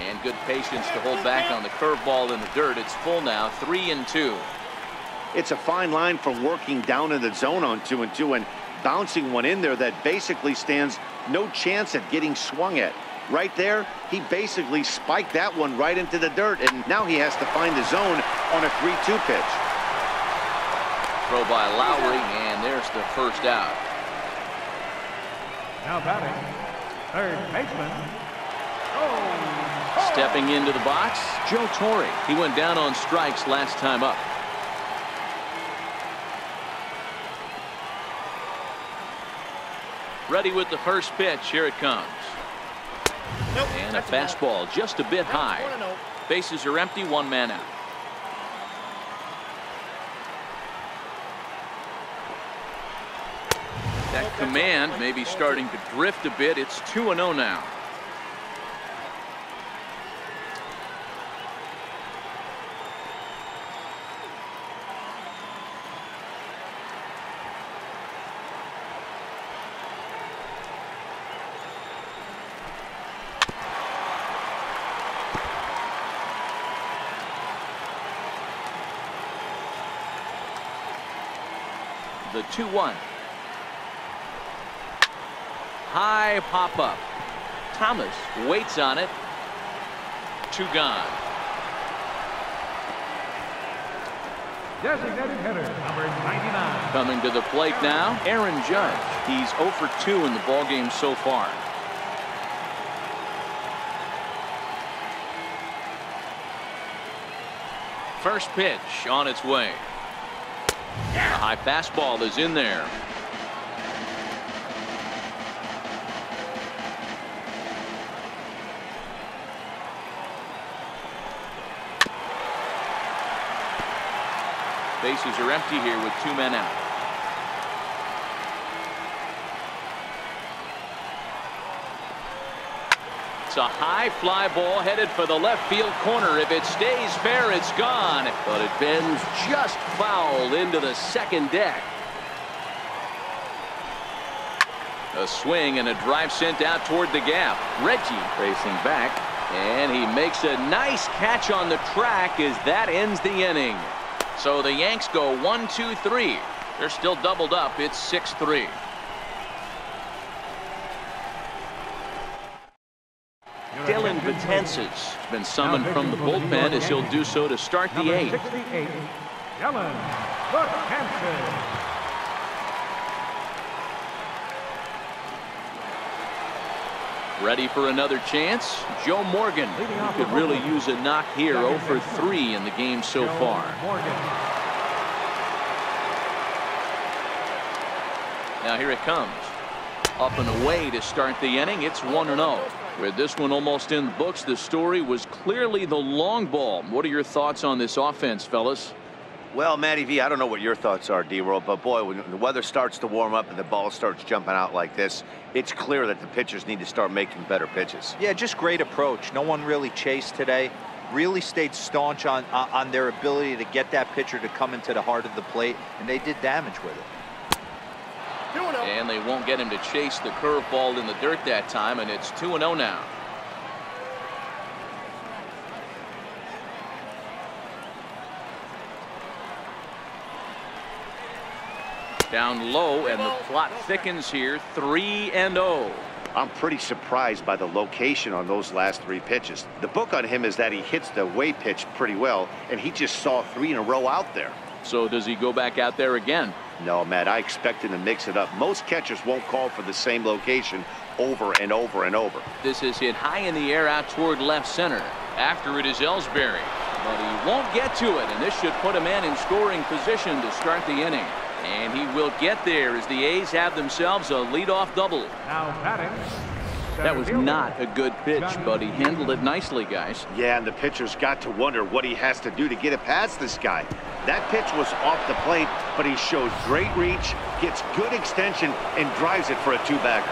And good patience to hold back on the curveball in the dirt. It's full now, three and two. It's a fine line for working down in the zone on two and two and bouncing one in there that basically stands no chance at getting swung at. Right there, he basically spiked that one right into the dirt, and now he has to find the zone on a 3-2 pitch. Throw by Lowrie, and there's the first out. Now batting, third baseman. Oh. Stepping into the box, Joe Torre. He went down on strikes last time up. Ready with the first pitch. Here it comes. Nope, and a fastball just a bit high. Bases are empty, one man out. That command may be starting to drift a bit. It's 2 0 now. The 2-1. High pop-up. Thomas waits on it. Two gone. Designated hitter, number 99. Coming to the plate now, Aaron Judge. He's 0 for 2 in the ballgame so far. First pitch on its way. A high fastball is in there. Bases are empty here with two men out. A high fly ball headed for the left field corner. If it stays fair, it's gone. But it bends just foul into the second deck. A swing and a drive sent out toward the gap. Reggie racing back. And he makes a nice catch on the track as that ends the inning. So the Yanks go one, two, three. They're still doubled up. It's 6-3. Dellin Betances has been summoned from the bullpen as he'll do so to start the eighth. 68, Dellin Ready for another chance? Joe Morgan he could really use a knock here 0 for 3 in the game so far. Now here it comes. Up and away to start the inning. It's 1 and 0. With this one almost in the books, the story was clearly the long ball. What are your thoughts on this offense, fellas? Well, Matty V, I don't know what your thoughts are, D-Roll, but boy, when the weather starts to warm up and the ball starts jumping out like this, it's clear that the pitchers need to start making better pitches. Yeah, just great approach. No one really chased today. Really stayed staunch on uh, on their ability to get that pitcher to come into the heart of the plate, and they did damage with it. And they won't get him to chase the curveball in the dirt that time, and it's 2 0 now. Down low, and the plot thickens here 3 and 0. I'm pretty surprised by the location on those last three pitches. The book on him is that he hits the way pitch pretty well, and he just saw three in a row out there. So does he go back out there again? No, Matt, I expect him to mix it up. Most catchers won't call for the same location over and over and over. This is hit high in the air out toward left center. After it is Ellsbury. But he won't get to it, and this should put a man in scoring position to start the inning. And he will get there as the A's have themselves a leadoff double. Now batting. That was not a good pitch, but he handled it nicely, guys. Yeah, and the pitcher's got to wonder what he has to do to get it past this guy. That pitch was off the plate, but he shows great reach, gets good extension, and drives it for a two-bagger.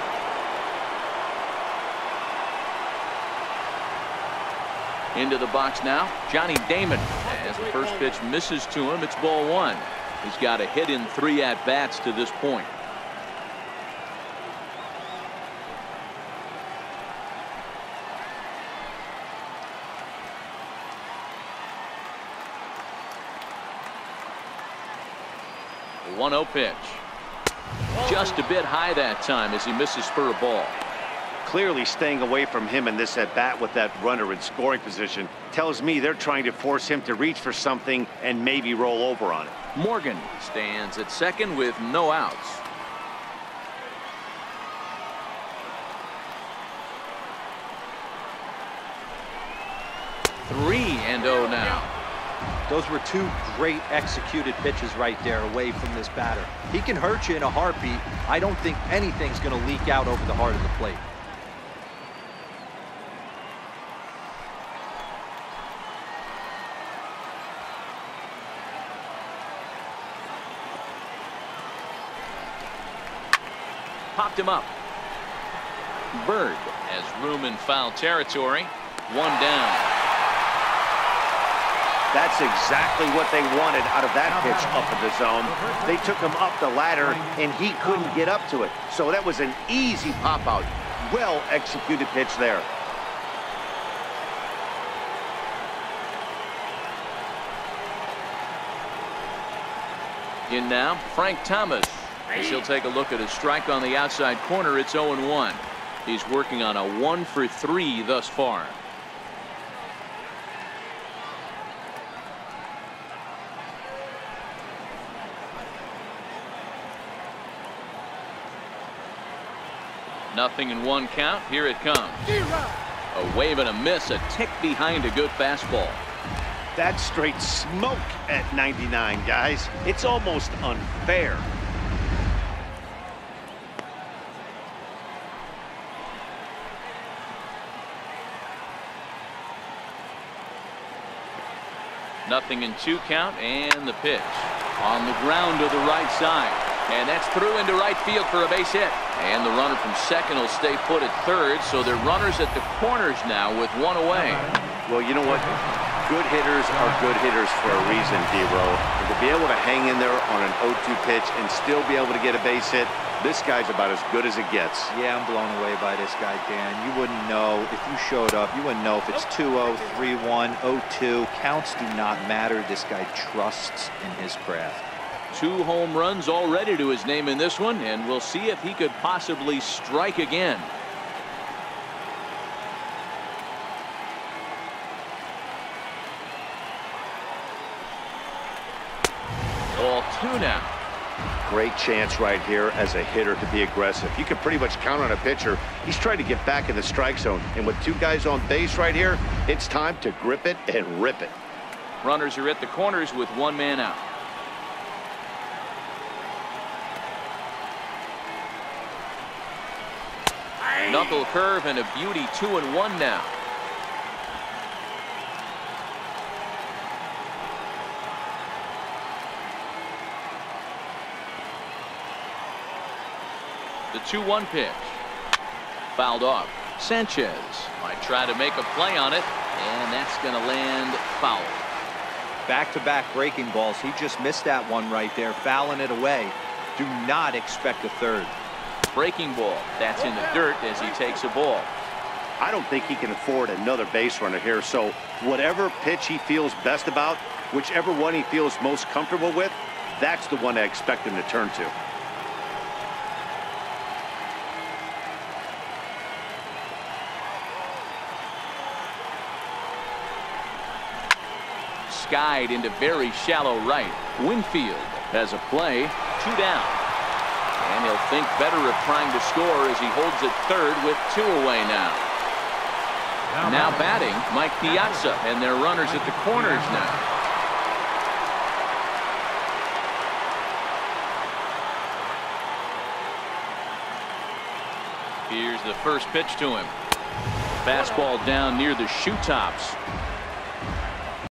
Into the box now, Johnny Damon. As the first pitch misses to him, it's ball one. He's got a hit in three at-bats to this point. 1-0 pitch. Just a bit high that time as he misses spur of ball. Clearly staying away from him in this at bat with that runner in scoring position tells me they're trying to force him to reach for something and maybe roll over on it. Morgan stands at second with no outs. Three and oh now. Those were two great executed pitches right there away from this batter. He can hurt you in a heartbeat. I don't think anything's going to leak out over the heart of the plate. Popped him up. Bird has room in foul territory. One down. That's exactly what they wanted out of that pitch up in the zone. They took him up the ladder, and he couldn't get up to it. So that was an easy pop out. Well executed pitch there. In now, Frank Thomas. As he'll take a look at his strike on the outside corner, it's 0-1. He's working on a 1 for 3 thus far. Nothing in one count. Here it comes. A wave and a miss, a tick behind a good fastball. That's straight smoke at 99, guys. It's almost unfair. Nothing in two count and the pitch on the ground to the right side. And that's through into right field for a base hit. And the runner from second will stay put at third. So they're runners at the corners now with one away. Well, you know what? Good hitters are good hitters for a reason, D-Row. And to be able to hang in there on an 0-2 pitch and still be able to get a base hit, this guy's about as good as it gets. Yeah, I'm blown away by this guy, Dan. You wouldn't know if you showed up. You wouldn't know if it's 2-0, 3-1, 0-2. Counts do not matter. This guy trusts in his craft. Two home runs already to his name in this one, and we'll see if he could possibly strike again. All two now. Great chance right here as a hitter to be aggressive. You can pretty much count on a pitcher. He's trying to get back in the strike zone. And with two guys on base right here, it's time to grip it and rip it. Runners are at the corners with one man out. Knuckle curve and a beauty two and one now. The 2-1 pitch. Fouled off. Sanchez might try to make a play on it, and that's going to land foul. Back-to-back -back breaking balls. He just missed that one right there, fouling it away. Do not expect a third. Breaking ball. That's in the dirt as he takes a ball. I don't think he can afford another base runner here, so whatever pitch he feels best about, whichever one he feels most comfortable with, that's the one I expect him to turn to. skied into very shallow right. Winfield has a play. Two down. And he'll think better of trying to score as he holds it third with two away now. Now batting, Mike Piazza, and their runners at the corners now. Here's the first pitch to him. Fastball down near the shoe tops.